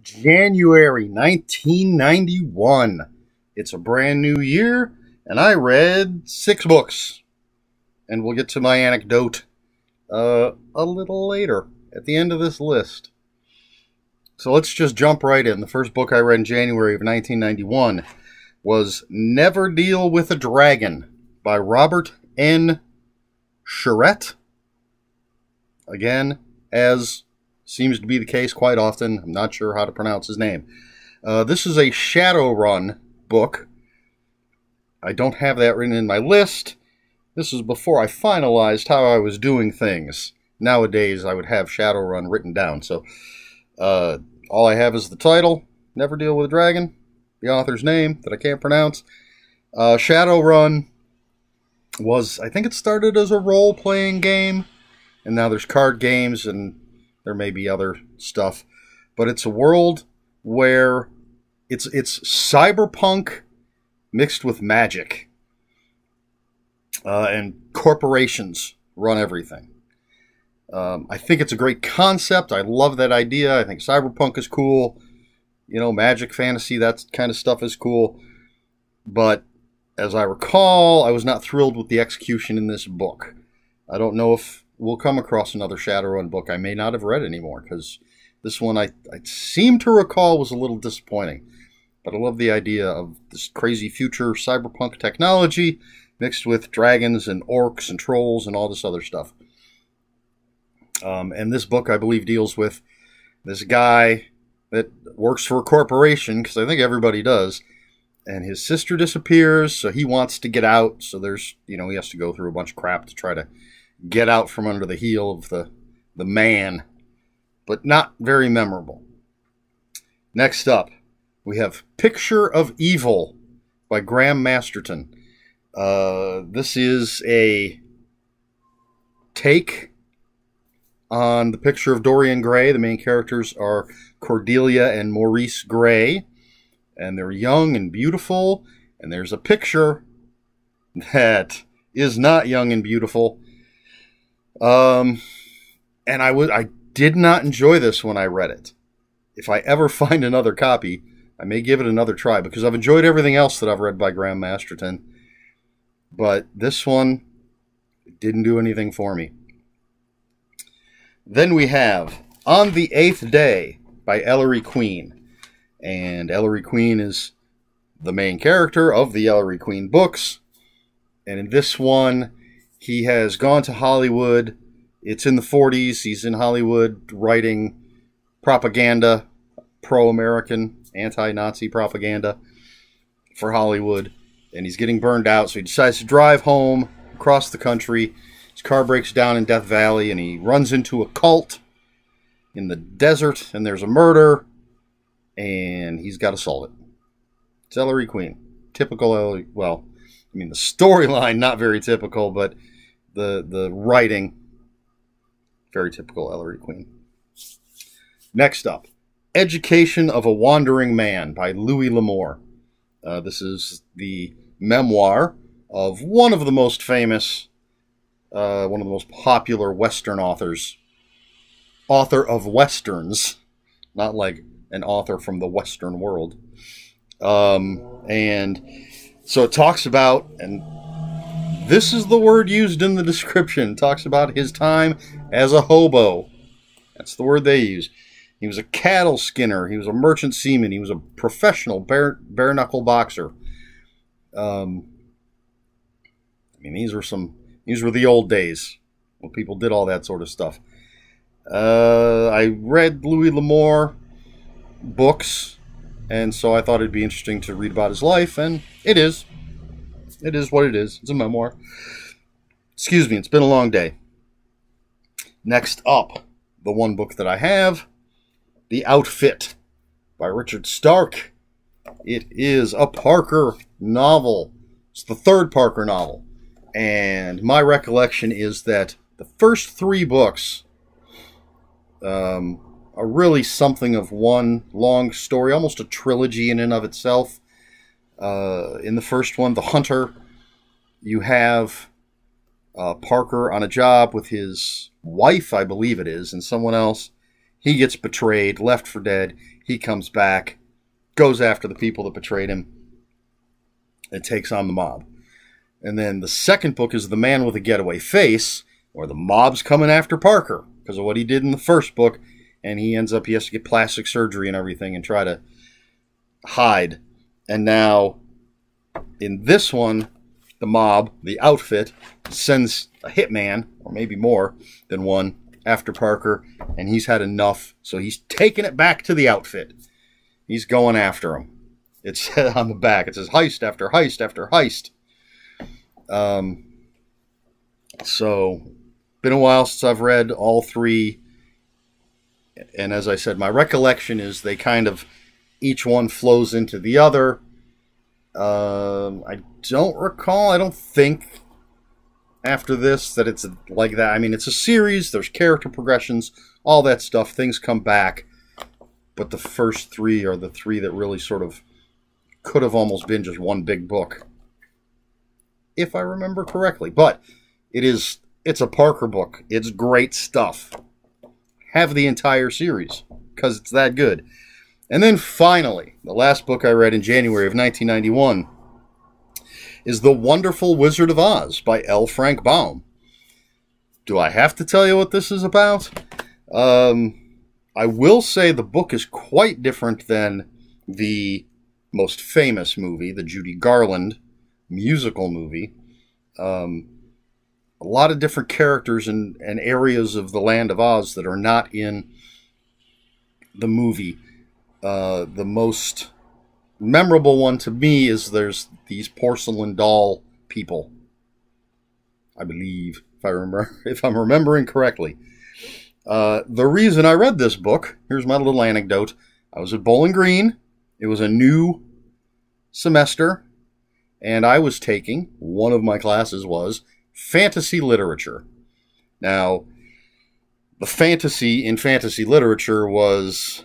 January 1991. It's a brand new year, and I read six books. And we'll get to my anecdote uh, a little later at the end of this list. So let's just jump right in. The first book I read in January of 1991 was Never Deal with a Dragon by Robert N. Charette. Again, as seems to be the case quite often. I'm not sure how to pronounce his name. Uh, this is a Shadowrun book. I don't have that written in my list. This is before I finalized how I was doing things. Nowadays, I would have Shadowrun written down. So, uh, all I have is the title, Never Deal with a Dragon, the author's name that I can't pronounce. Uh, Shadowrun was, I think it started as a role playing game, and now there's card games and there may be other stuff, but it's a world where it's it's cyberpunk mixed with magic, uh, and corporations run everything. Um, I think it's a great concept. I love that idea. I think cyberpunk is cool. You know, magic, fantasy, that kind of stuff is cool. But as I recall, I was not thrilled with the execution in this book. I don't know if we'll come across another Shadowrun book I may not have read anymore because this one I, I seem to recall was a little disappointing. But I love the idea of this crazy future cyberpunk technology mixed with dragons and orcs and trolls and all this other stuff. Um, and this book, I believe, deals with this guy that works for a corporation, because I think everybody does, and his sister disappears, so he wants to get out. So there's, you know, he has to go through a bunch of crap to try to get out from under the heel of the, the man, but not very memorable. Next up, we have Picture of Evil by Graham Masterton. Uh, this is a take on the picture of Dorian Gray. The main characters are Cordelia and Maurice Gray, and they're young and beautiful. And there's a picture that is not young and beautiful, um, and I would I did not enjoy this when I read it. If I ever find another copy, I may give it another try because I've enjoyed everything else that I've read by Graham Masterton. But this one didn't do anything for me. Then we have On the Eighth Day by Ellery Queen. And Ellery Queen is the main character of the Ellery Queen books. And in this one, he has gone to Hollywood. It's in the 40s. He's in Hollywood writing propaganda, pro American, anti Nazi propaganda for Hollywood. And he's getting burned out, so he decides to drive home across the country. His car breaks down in Death Valley, and he runs into a cult in the desert, and there's a murder, and he's got to solve it. It's Ellery Queen. Typical Ellery, well, I mean, the storyline, not very typical, but the the writing very typical Ellery Queen. Next up, Education of a Wandering Man by Louis L'Amour. Uh, this is the memoir of one of the most famous, uh, one of the most popular Western authors, author of Westerns, not like an author from the Western world. Um, and so it talks about, and this is the word used in the description. Talks about his time as a hobo. That's the word they use. He was a cattle skinner. He was a merchant seaman. He was a professional bare, bare knuckle boxer. Um, I mean, these were some. These were the old days when people did all that sort of stuff. Uh, I read Louis L'Amour books, and so I thought it'd be interesting to read about his life, and it is. It is what it is. It's a memoir. Excuse me, it's been a long day. Next up, the one book that I have The Outfit by Richard Stark. It is a Parker novel. It's the third Parker novel. And my recollection is that the first three books um, are really something of one long story, almost a trilogy in and of itself. Uh, in the first one, The Hunter, you have uh, Parker on a job with his wife, I believe it is, and someone else. He gets betrayed, left for dead. He comes back, goes after the people that betrayed him, and takes on the mob. And then the second book is The Man with a Getaway Face, where the mob's coming after Parker because of what he did in the first book. And he ends up, he has to get plastic surgery and everything and try to hide. And now, in this one, the mob, the outfit, sends a hitman, or maybe more than one, after Parker, and he's had enough, so he's taking it back to the outfit. He's going after him. It's on the back. It says heist after heist after heist. Um, so, been a while since I've read all three. And as I said, my recollection is they kind of each one flows into the other. Um, I don't recall. I don't think after this that it's like that. I mean, it's a series. There's character progressions, all that stuff. Things come back, but the first three are the three that really sort of could have almost been just one big book, if I remember correctly. But it is. It's a Parker book. It's great stuff. Have the entire series because it's that good. And then finally, the last book I read in January of 1991 is The Wonderful Wizard of Oz by L. Frank Baum. Do I have to tell you what this is about? Um, I will say the book is quite different than the most famous movie, the Judy Garland musical movie. Um, a lot of different characters and, and areas of the Land of Oz that are not in the movie uh, the most memorable one to me is there's these porcelain doll people. I believe, if I remember, if I'm remembering correctly. Uh, the reason I read this book, here's my little anecdote. I was at Bowling Green. It was a new semester, and I was taking one of my classes was fantasy literature. Now, the fantasy in fantasy literature was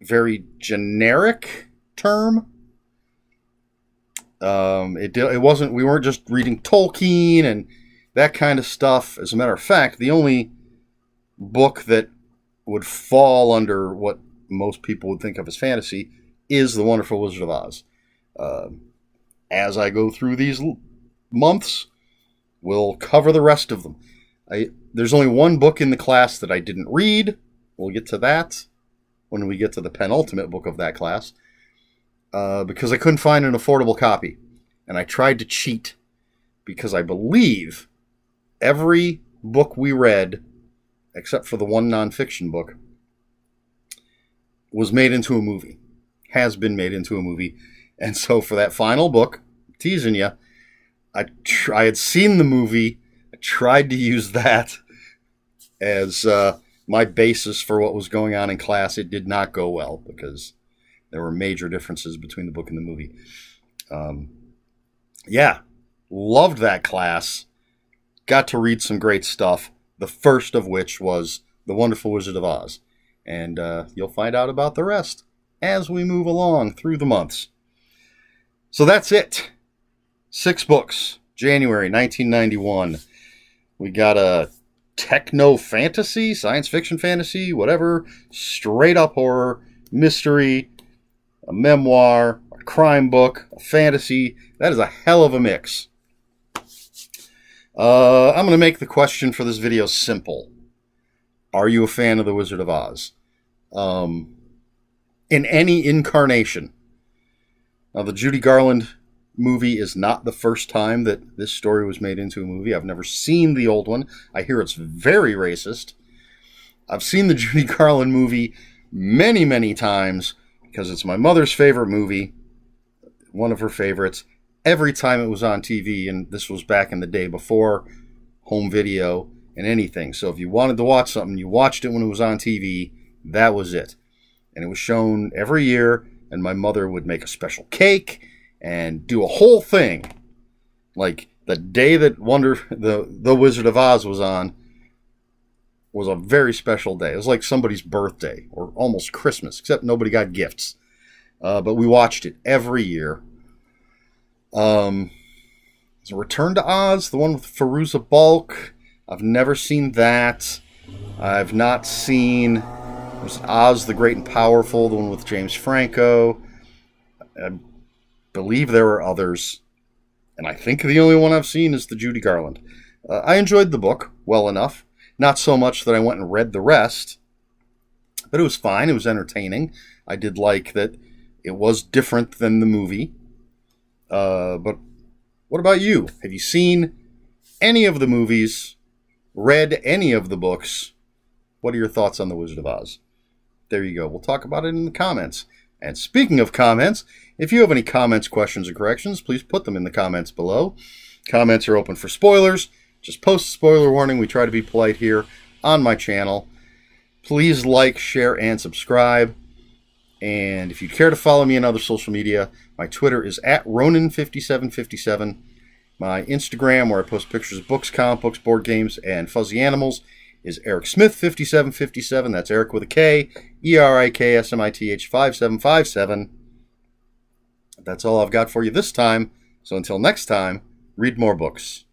very generic term. Um, it it wasn't. We weren't just reading Tolkien and that kind of stuff. As a matter of fact, the only book that would fall under what most people would think of as fantasy is The Wonderful Wizard of Oz. Uh, as I go through these months, we'll cover the rest of them. I, there's only one book in the class that I didn't read. We'll get to that when we get to the penultimate book of that class uh, because I couldn't find an affordable copy. And I tried to cheat because I believe every book we read, except for the one nonfiction book, was made into a movie, has been made into a movie. And so for that final book, teasing you, I, tr- I had seen the movie. I tried to use that as uh, my basis for what was going on in class, it did not go well because there were major differences between the book and the movie. Um, yeah, loved that class. Got to read some great stuff. The first of which was The Wonderful Wizard of Oz. And uh, you'll find out about the rest as we move along through the months. So that's it. Six books, January 1991. We got a techno fantasy, science fiction fantasy, whatever, straight up horror, mystery, a memoir, a crime book, a fantasy. That is a hell of a mix. Uh, I'm going to make the question for this video simple. Are you a fan of The Wizard of Oz? Um, in any incarnation. Now, the Judy Garland movie is not the first time that this story was made into a movie. I've never seen the old one. I hear it's very racist. I've seen the Judy Garland movie many, many times because it's my mother's favorite movie, one of her favorites. Every time it was on TV, and this was back in the day before home video and anything. So if you wanted to watch something, you watched it when it was on TV. That was it. And it was shown every year, and my mother would make a special cake and do a whole thing. Like the day that Wonder the the Wizard of Oz was on was a very special day. It was like somebody's birthday or almost Christmas, except nobody got gifts. Uh, but we watched it every year. Um, a Return to Oz, the one with Fairuza Balk. I've never seen that. I've not seen was Oz the Great and Powerful, the one with James Franco. I believe there were others, and I think the only one I've seen is the Judy Garland. Uh, I enjoyed the book well enough, not so much that I went and read the rest, but it was fine. It was entertaining. I did like that it was different than the movie. Uh, but what about you? Have you seen any of the movies? Read any of the books? What are your thoughts on The Wizard of Oz? There you go. We'll talk about it in the comments. And speaking of comments, if you have any comments, questions, or corrections, please put them in the comments below. Comments are open for spoilers. Just post a spoiler warning. We try to be polite here on my channel. Please like, share, and subscribe. And if you care to follow me on other social media, my Twitter is at Ronin5757. My Instagram, where I post pictures of books, comic books, board games, and fuzzy animals, is Erik Smith 5757. That's Erik with a K, E R I K S M I T H 5757. That's all I've got for you this time. So until next time, read more books.